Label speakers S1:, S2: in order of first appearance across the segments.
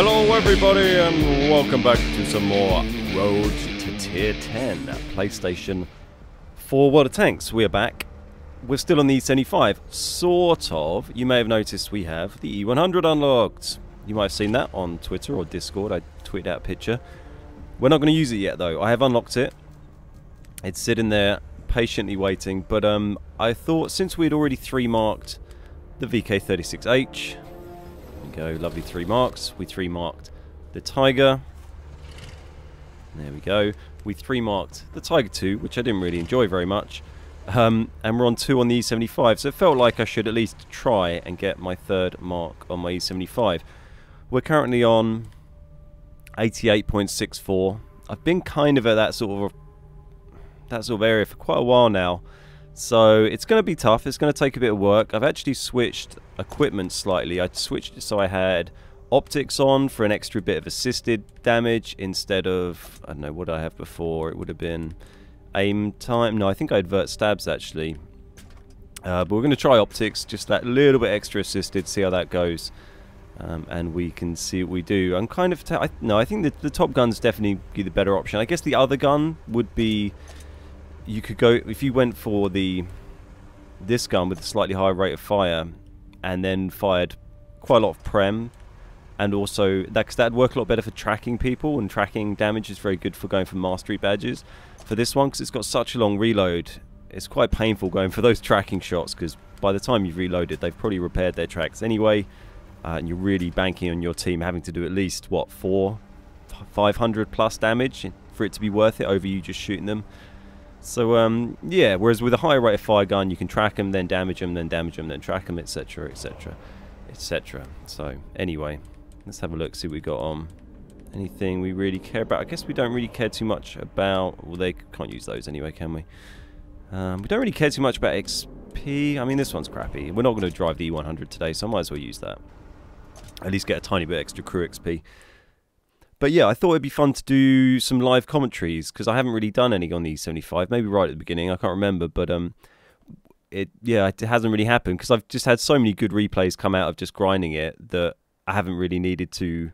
S1: Hello, everybody, and welcome back to some more Road to Tier 10 PlayStation 4 World of Tanks. We are back. We're still on the E75, sort of. You may have noticed we have the E100 unlocked. You might have seen that on Twitter or Discord. I tweeted out a picture. We're not going to use it yet, though. I have unlocked it. It's sitting there patiently waiting, but um, I thought since we'd already three marked the VK36H, go, lovely three marks. We three marked the Tiger. There we go. We three marked the Tiger 2, which I didn't really enjoy very much. Um, and we're on two on the E75, so it felt like I should at least try and get my third mark on my E75. We're currently on 88.64. I've been kind of at that sort of that sort of area for quite a while now. So it's going to be tough. It's going to take a bit of work. I've actually switched equipment slightly. I switched it so I had optics on for an extra bit of assisted damage instead of, I don't know, what I have before? It would have been aim time. No, I think I had vert stabs actually. Uh, but we're going to try optics, just that little bit extra assisted, see how that goes. Um, and we can see what we do. I'm kind of... I, no, I think the, the top gun's definitely the better option. I guess the other gun would be you could go if you went for the this gun with a slightly higher rate of fire and then fired quite a lot of prem and also that cause that'd work a lot better for tracking people and tracking damage is very good for going for mastery badges. For this one because it's got such a long reload it's quite painful going for those tracking shots because by the time you've reloaded they've probably repaired their tracks anyway uh, and you're really banking on your team having to do at least what four 500 plus damage for it to be worth it over you just shooting them so um, yeah, whereas with a higher rate of fire gun, you can track them, then damage them, then damage them, then track them, etc., etc., etc. So anyway, let's have a look, see what we got on. Anything we really care about? I guess we don't really care too much about. Well, they can't use those anyway, can we? Um, we don't really care too much about XP. I mean, this one's crappy. We're not going to drive the E100 today, so I might as well use that. At least get a tiny bit extra crew XP. But yeah, I thought it'd be fun to do some live commentaries because I haven't really done any on the E75. Maybe right at the beginning, I can't remember, but um, it yeah, it hasn't really happened because I've just had so many good replays come out of just grinding it that I haven't really needed to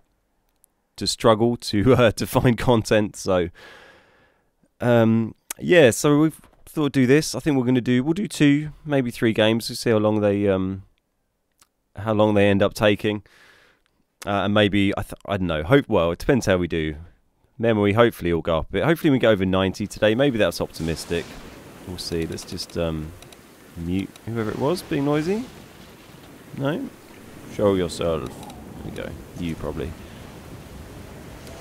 S1: to struggle to uh, to find content. So um, yeah, so we've thought do this. I think we're going to do we'll do two, maybe three games. We'll see how long they um how long they end up taking. Uh, and maybe I, th- I don't know. Hope well, it depends how we do. Memory hopefully will go up a bit. Hopefully we get over 90 today. Maybe that's optimistic. We'll see. Let's just um, mute whoever it was being noisy. No. Show yourself. There we go. You probably.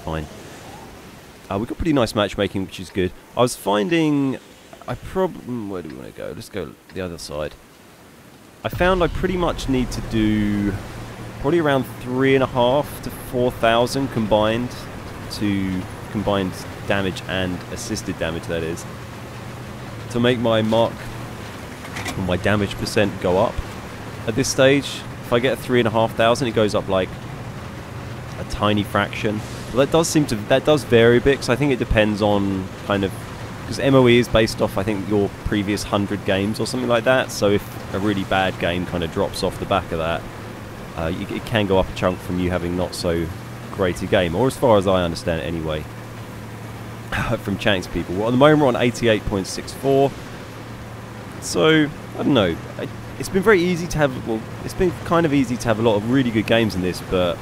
S1: Fine. Uh, we've got pretty nice matchmaking, which is good. I was finding... I probably... Hmm, where do we want to go? Let's go the other side. I found I pretty much need to do probably around three and a half to four thousand combined to combined damage and assisted damage that is. To make my mark and my damage percent go up at this stage if I get three and a half thousand it goes up like a tiny fraction. Well, that does seem to that does vary a bit because I think it depends on kind of because MOE is based off I think your previous 100 games or something like that. So if a really bad game kind of drops off the back of that uh, it can go up a chunk from you having not so great a game, or as far as I understand it anyway, from chatting to people. Well, at the moment we're on 88.64, so I don't know. It's been very easy to have. Well, it's been kind of easy to have a lot of really good games in this, but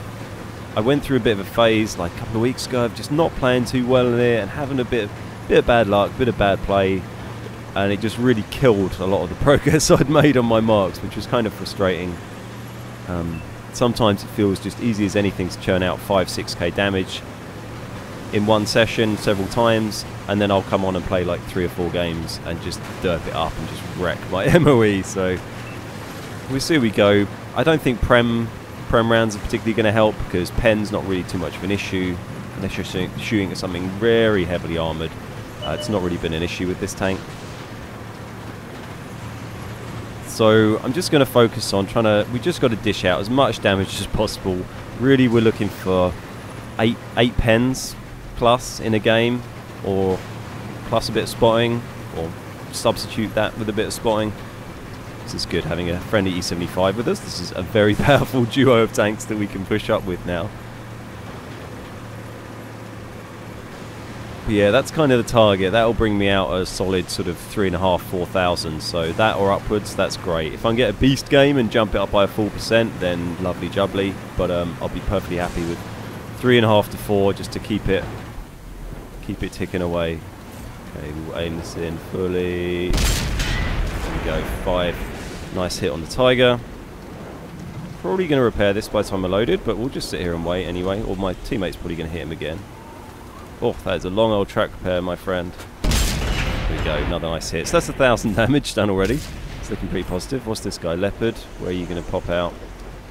S1: I went through a bit of a phase like a couple of weeks ago of just not playing too well in it and having a bit of, bit of bad luck, bit of bad play, and it just really killed a lot of the progress I'd made on my marks, which was kind of frustrating. Um, sometimes it feels just easy as anything to churn out 5 6k damage in one session several times and then I'll come on and play like three or four games and just derp it up and just wreck my MOE so we'll see we go. I don't think Prem Prem rounds are particularly going to help because Pen's not really too much of an issue unless you're shooting at something very heavily armoured uh, it's not really been an issue with this tank so I'm just going to focus on trying to... We just got to dish out as much damage as possible. Really, we're looking for eight eight pens plus in a game, or plus a bit of spotting, or substitute that with a bit of spotting. This is good having a friendly E75 with us. This is a very powerful duo of tanks that we can push up with now. Yeah, that's kind of the target. That'll bring me out a solid sort of three and a half, four thousand. So that or upwards, that's great. If I can get a beast game and jump it up by a full percent, then lovely jubbly. But um, I'll be perfectly happy with three and a half to four just to keep it keep it ticking away. Okay, we'll aim this in fully. There we go, five. Nice hit on the tiger. Probably going to repair this by the time I loaded, but we'll just sit here and wait anyway. Or my teammate's probably going to hit him again. Oh, that is a long old track repair, my friend. There we go, another nice hit. So that's a thousand damage done already. It's looking pretty positive. What's this guy? Leopard. Where are you going to pop out?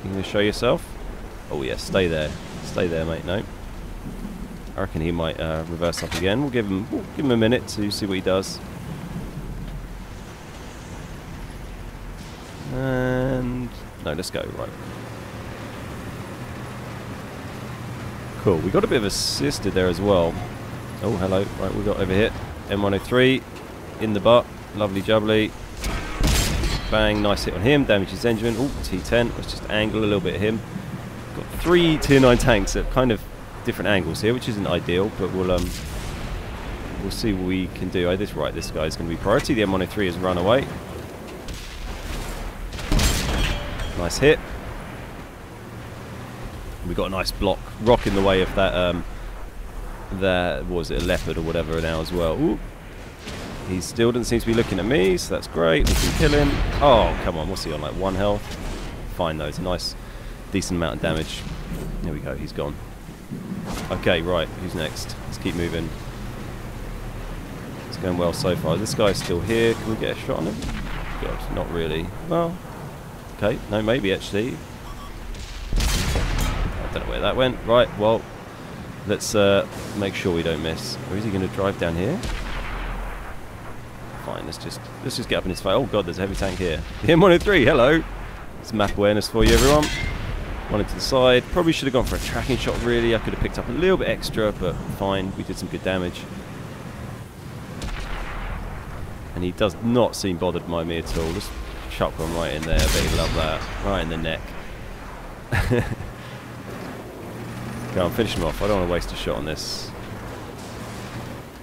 S1: You going to show yourself? Oh yeah, stay there. Stay there, mate. No. I reckon he might uh, reverse up again. We'll give him we'll give him a minute to see what he does. And no, let's go. Right. Cool. We got a bit of assisted there as well. Oh, hello. Right, we got over here. M103 in the butt. Lovely jubbly. Bang. Nice hit on him. Damage his engine. Oh, T10. Let's just angle a little bit at him. Got three tier 9 tanks at kind of different angles here, which isn't ideal, but we'll um we'll see what we can do. Oh, this right, this guy's going to be priority. The M103 has run away. Nice hit. We got a nice block rock in the way of that. Um, that was it a leopard or whatever now as well. Ooh. He still doesn't seem to be looking at me, so that's great. We can kill him. Oh, come on. What's he on? Like one health? Fine though. It's a nice, decent amount of damage. There we go. He's gone. Okay, right. Who's next? Let's keep moving. It's going well so far. This guy's still here. Can we get a shot on him? God, not really. Well, okay. No, maybe actually. Don't know where that went. Right, well, let's uh, make sure we don't miss. Or is he going to drive down here? Fine, let's just let's just get up in his face. Oh god, there's a heavy tank here. The M103, hello! It's map awareness for you, everyone. One into the side. Probably should have gone for a tracking shot, really. I could have picked up a little bit extra, but fine. We did some good damage. And he does not seem bothered by me at all. Just chuck one right in there. I bet he love that. Right in the neck. Go on, finish him off. I don't want to waste a shot on this.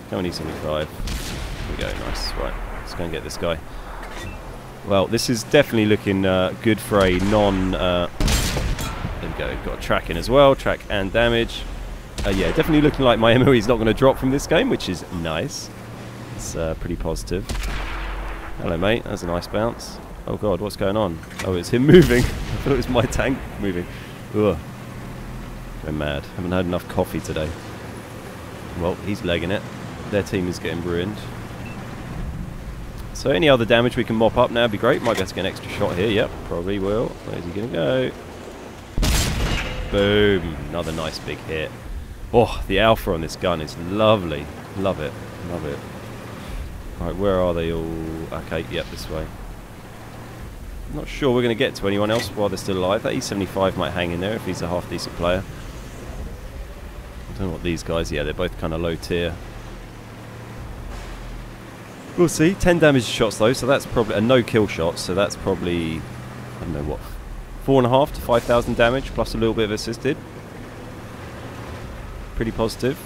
S1: Come on, E75. Here we go, nice. Right, let's go and get this guy. Well, this is definitely looking uh, good for a non... Uh, there we go, got a track in as well, track and damage. Uh, yeah, definitely looking like my MOE is not going to drop from this game, which is nice. It's uh, pretty positive. Hello, mate. That's a nice bounce. Oh, God, what's going on? Oh, it's him moving. I thought it was my tank moving. Ugh. Going mad. Haven't had enough coffee today. Well, he's legging it. Their team is getting ruined. So any other damage we can mop up now would be great. Might able to get an extra shot here. Yep, probably will. Where's he going to go? Boom. Another nice big hit. Oh, the alpha on this gun is lovely. Love it. Love it. Right, where are they all? Okay, yep, this way. Not sure we're going to get to anyone else while they're still alive. That E75 might hang in there if he's a half decent player. Don't know what these guys, yeah, they're both kind of low tier. We'll see. 10 damage shots though, so that's probably a no kill shot, so that's probably, I don't know what, 4.5 to 5,000 damage plus a little bit of assisted. Pretty positive.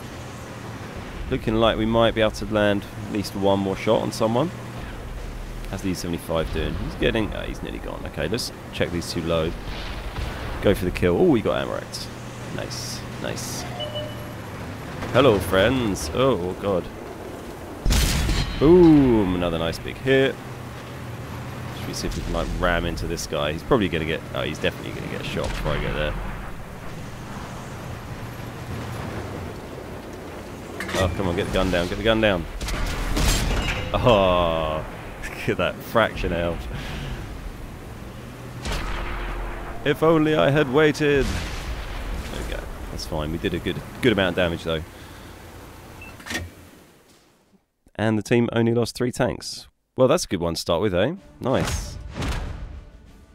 S1: Looking like we might be able to land at least one more shot on someone. How's the E75 doing? He's getting, oh, he's nearly gone. Okay, let's check these two low. Go for the kill. Oh, we got Amarex. Nice, nice. Hello, friends. Oh, God. Boom! Another nice big hit. Should we see if we can like ram into this guy? He's probably going to get... Oh, he's definitely going to get shot before I get there. Oh, come on, get the gun down, get the gun down. Oh, look at that fraction health. If only I had waited. There we go. That's fine. We did a good good amount of damage though. And the team only lost three tanks. Well, that's a good one to start with, eh? Nice.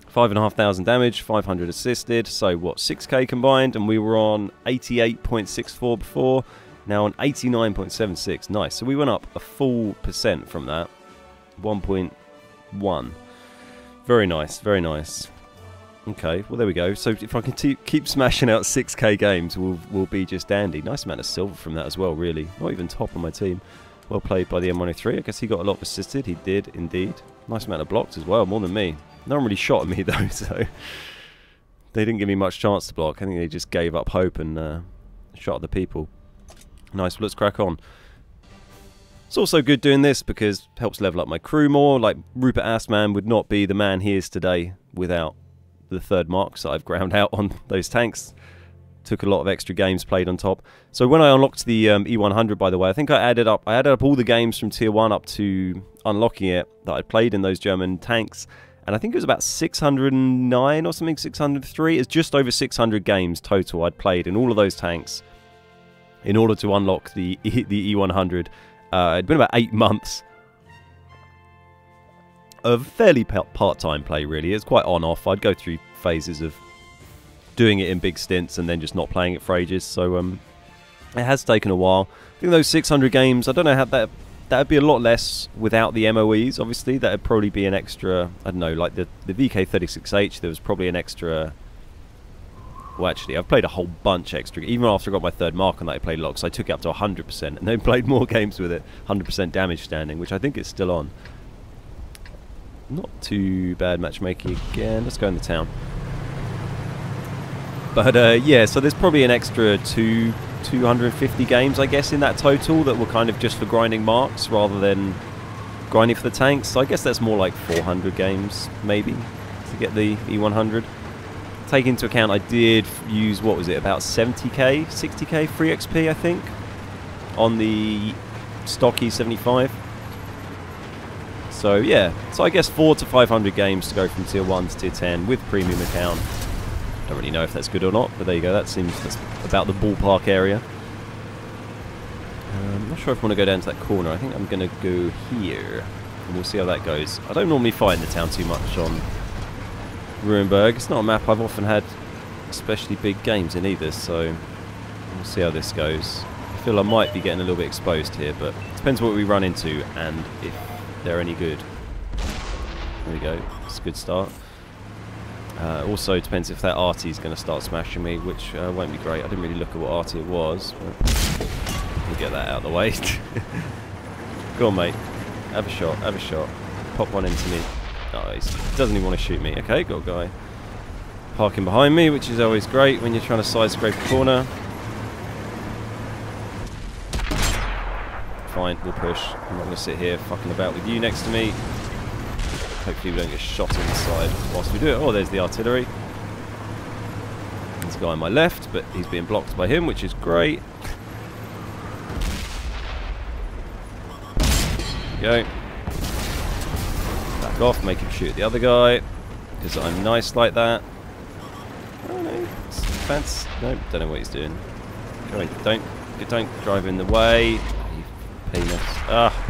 S1: Five and a half thousand damage, 500 assisted. So what, 6k combined, and we were on 88.64 before. Now on 89.76. Nice. So we went up a full percent from that. 1.1. Very nice. Very nice. Okay, well there we go. So if I can keep smashing out 6k games, we'll, we'll be just dandy. Nice amount of silver from that as well, really. Not even top on my team. Well played by the M103. I guess he got a lot assisted. He did, indeed. Nice amount of blocks as well, more than me. No one really shot at me, though, so... They didn't give me much chance to block. I think they just gave up hope and uh, shot at the people. Nice, well, let's crack on. It's also good doing this because it helps level up my crew more. Like, Rupert Assman would not be the man he is today without the third marks that I've ground out on those tanks. Took a lot of extra games played on top. So when I unlocked the um, E100, by the way, I think I added up I added up all the games from Tier 1 up to unlocking it that I'd played in those German tanks. And I think it was about 609 or something, 603. It's just over 600 games total I'd played in all of those tanks in order to unlock the, e the E100. Uh, it'd been about eight months of fairly part-time play, really. It's quite on-off. I'd go through phases of doing it in big stints and then just not playing it for ages. So um, it has taken a while. I think those 600 games, I don't know how that... That would be a lot less without the MOEs, obviously. That would probably be an extra... I don't know, like the, the VK36H, there was probably an extra... Well, actually, I've played a whole bunch extra. Even after I got my third mark on that, I played a lot, I took it up to 100%, and then played more games with it. 100% damage standing, which I think is still on. Not too bad matchmaking again. Let's go in the town. But uh, yeah, so there's probably an extra two, 250 games, I guess, in that total that were kind of just for grinding marks rather than grinding for the tanks. So I guess that's more like 400 games, maybe, to get the E100. Take into account I did use, what was it, about 70k, 60k free XP, I think, on the stock E75. So yeah, so I guess four to 500 games to go from tier 1 to tier 10 with premium account. Don't really know if that's good or not, but there you go. That seems that's about the ballpark area. I'm um, not sure if I want to go down to that corner. I think I'm going to go here, and we'll see how that goes. I don't normally find the town too much on Ruinberg. It's not a map I've often had especially big games in either, so we'll see how this goes. I feel I might be getting a little bit exposed here, but it depends what we run into and if they're any good. There we go. It's a good start. Uh, also depends if that arty is going to start smashing me, which uh, won't be great. I didn't really look at what arty it was. We'll get that out of the way. Go on, mate. Have a shot. Have a shot. Pop one into me. Nice. he doesn't even want to shoot me. Okay, got a guy parking behind me, which is always great when you're trying to side scrape a corner. fine, we'll push. I'm not going to sit here fucking about with you next to me. Hopefully we don't get shot inside whilst we do it. Oh, there's the artillery. There's a guy on my left, but he's being blocked by him, which is great. Go. Back off, make him shoot the other guy. Because I'm nice like that. Oh no, fancy. No, don't know what he's doing. Don't, don't, don't drive in the way. Ah.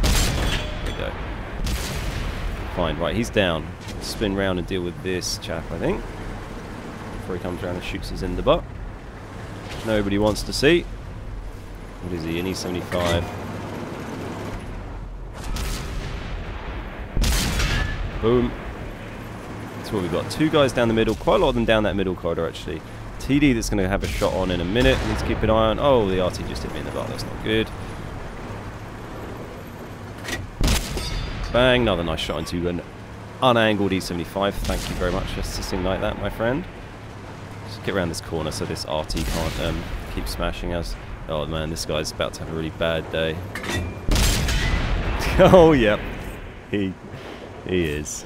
S1: Fine, right, he's down. Spin round and deal with this chap, I think. Before he comes around and shoots his in the butt. Nobody wants to see. What is he? An E75. Boom. That's what we've got. Two guys down the middle. Quite a lot of them down that middle corridor, actually. TD that's going to have a shot on in a minute. Need to keep an eye on. Oh, the arty just hit me in the butt. That's not good. Bang, another nice shot into an unangled E75. Thank you very much for assisting like that, my friend. Just get around this corner so this arty can't um, keep smashing us. Oh man, this guy's about to have a really bad day. oh, yep. He, he is.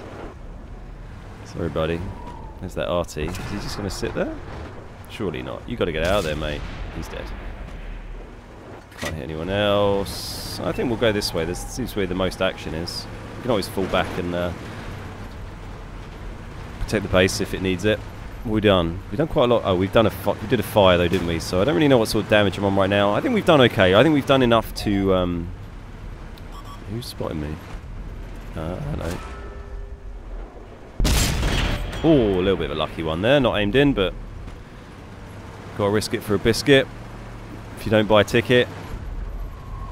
S1: Sorry, buddy. There's that arty. Is he just going to sit there? Surely not. you got to get out of there, mate. He's dead. Can't hit anyone else. I think we'll go this way. This seems where the most action is. You can always fall back and uh, protect the base if it needs it. What we done? We've done quite a lot. Oh, we've done a we did a fire though, didn't we? So I don't really know what sort of damage I'm on right now. I think we've done okay. I think we've done enough to. Um, who's spotting me? Uh. Oh, a little bit of a lucky one there. Not aimed in, but got to risk it for a biscuit. If you don't buy a ticket,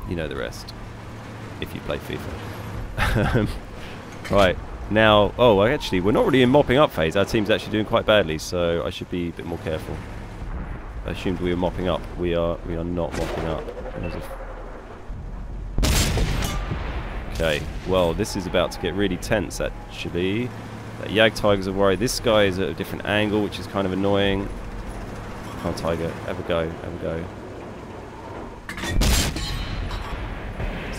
S1: you know the rest. If you play FIFA. Um, right, Now, oh, actually, we're not really in mopping up phase. Our team's actually doing quite badly, so I should be a bit more careful. I assumed we were mopping up. We are. We are not mopping up. Okay. Well, this is about to get really tense. Actually, uh, that Jagdtiger's are worried. This guy is at a different angle, which is kind of annoying. On, Tiger. Have a go. Have a go.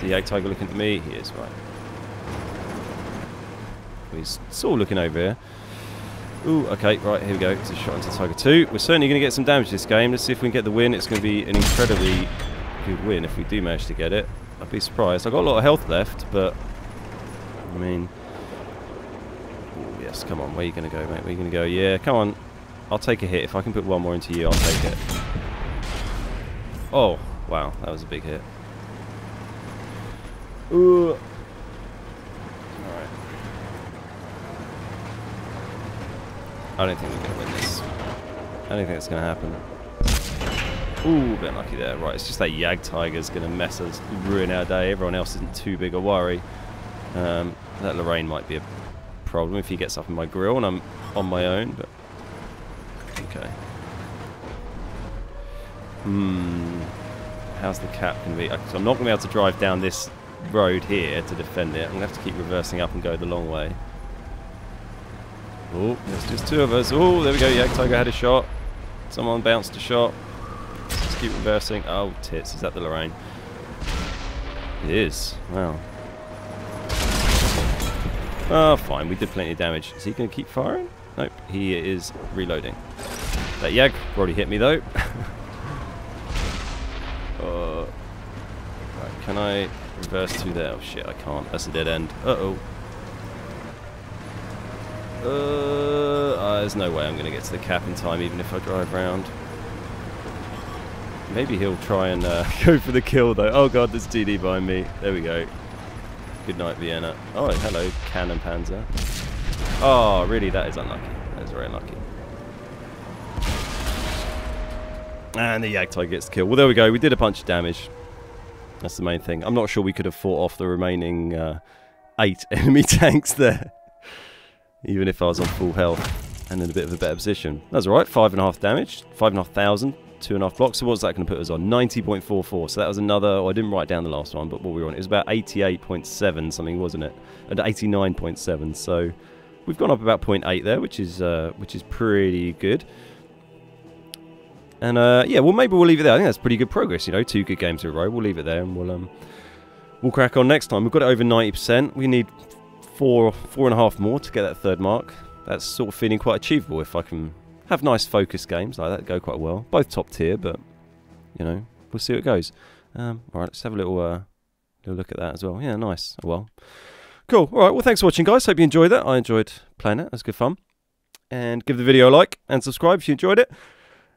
S1: Is the tiger looking at me? He is, right. He's sort of looking over here. Ooh, okay, right, here we go. It's a shot into Tiger 2. We're certainly going to get some damage this game. Let's see if we can get the win. It's going to be an incredibly good win if we do manage to get it. I'd be surprised. I've got a lot of health left, but... I mean... Ooh, yes, come on. Where are you going to go, mate? Where are you going to go? Yeah, come on. I'll take a hit. If I can put one more into you, I'll take it. Oh, wow. That was a big hit. Ooh. I don't think we're going to win this. I don't think it's going to happen. Ooh, bit lucky there. Right, it's just that Jagdtiger's going to mess us, ruin our day. Everyone else isn't too big a worry. Um, that Lorraine might be a problem if he gets up in my grill and I'm on my own, but... Okay. Hmm. How's the cap going to be? I'm not going to be able to drive down this road here to defend it. I'm going to have to keep reversing up and go the long way. Oh, there's just two of us. Oh, there we go. Jagdtiger had a shot. Someone bounced a shot. Let's keep reversing. Oh, tits. Is that the Lorraine? It is. Wow. Oh, fine. We did plenty of damage. Is he going to keep firing? Nope. He is reloading. That Yag already hit me, though. uh, right, can I reverse to there? Oh, shit. I can't. That's a dead end. Uh-oh. Uh, uh, there's no way I'm going to get to the cap in time, even if I drive round. Maybe he'll try and uh, go for the kill, though. Oh god, there's DD behind me. There we go. Good night, Vienna. Oh, hello, Cannon Panzer. Oh, really? That is unlucky. That is very unlucky. And the Jagdtiger gets killed. Well, there we go. We did a bunch of damage. That's the main thing. I'm not sure we could have fought off the remaining uh, eight enemy tanks there even if I was on full health and in a bit of a better position. That's alright, five and a half damage, five and a half thousand, two and a half blocks. So what's that going to put us on? 90.44. So that was another, oh, I didn't write down the last one, but what we were on, it was about 88.7 something, wasn't it? At 89.7. So we've gone up about 0.8 there, which is uh, which is pretty good. And uh, yeah, well maybe we'll leave it there. I think that's pretty good progress. You know, two good games in a row. We'll leave it there, and we'll um, we'll crack on next time. We've got it over 90%. We need four, four and a half more to get that third mark. That's sort of feeling quite achievable if I can have nice focus games like that go quite well. Both top tier, but you know, we'll see what goes. Um, all right, let's have a little uh, little look at that as well. Yeah, nice. Oh, well, cool. All right, well, thanks for watching, guys. Hope you enjoyed that. I enjoyed playing it. It was good fun. And give the video a like and subscribe if you enjoyed it.